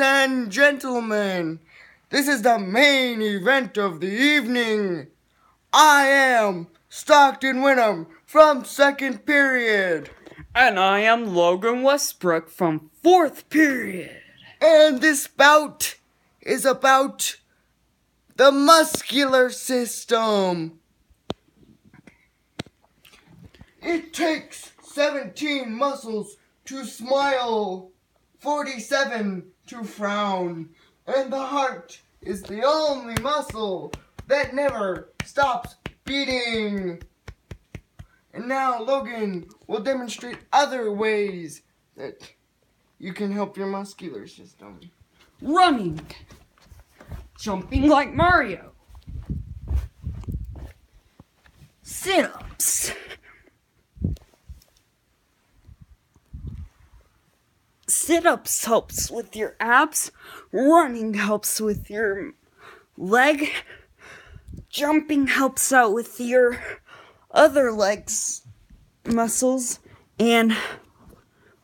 and gentlemen, this is the main event of the evening. I am Stockton Winham from second period. And I am Logan Westbrook from fourth period. And this bout is about the muscular system. It takes 17 muscles to smile, 47 to frown, and the heart is the only muscle that never stops beating. And now Logan will demonstrate other ways that you can help your muscular system. Running. Jumping like Mario. Sit ups. Sit ups helps with your abs. Running helps with your leg. Jumping helps out with your other legs muscles. And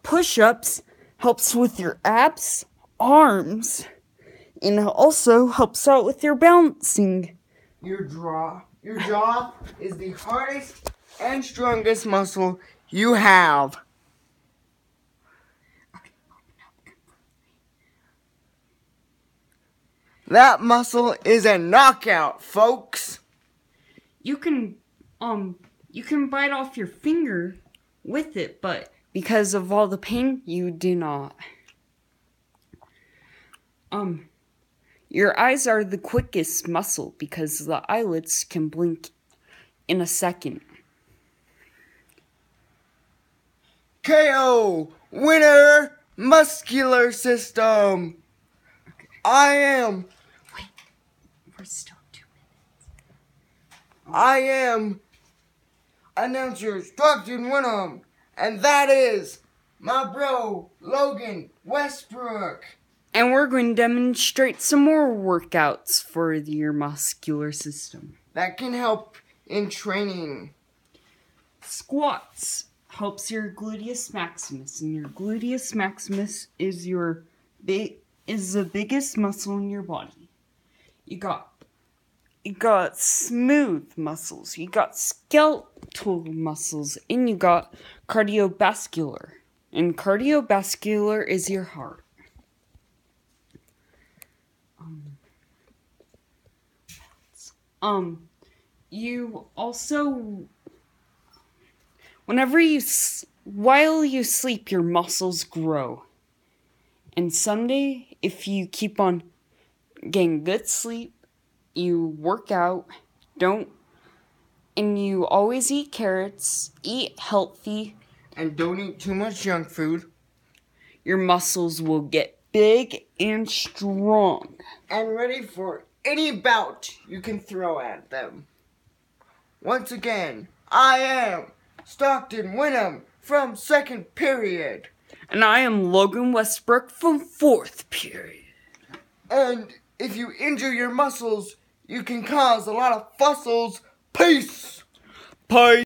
push ups helps with your abs, arms, and also helps out with your balancing. Your jaw. Your jaw is the hardest and strongest muscle you have. That muscle is a knockout, folks. You can um you can bite off your finger with it, but because of all the pain, you do not. Um your eyes are the quickest muscle because the eyelids can blink in a second. KO winner muscular system. I am Wait, We're still two minutes. I am announcer Stockton Winham, and that is my bro Logan Westbrook. And we're going to demonstrate some more workouts for your muscular system. That can help in training. Squats helps your gluteus maximus, and your gluteus maximus is your big is the biggest muscle in your body. You got you got smooth muscles, you got skeletal muscles, and you got cardiovascular. And cardiovascular is your heart. Um, you also Whenever you, while you sleep, your muscles grow. And someday, if you keep on getting good sleep, you work out, don't, and you always eat carrots, eat healthy, And don't eat too much junk food. your muscles will get big and strong. And ready for any bout you can throw at them. Once again, I am Stockton Winham from second period. And I am Logan Westbrook from fourth period. And if you injure your muscles, you can cause a lot of fussles. Peace! Bye.